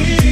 I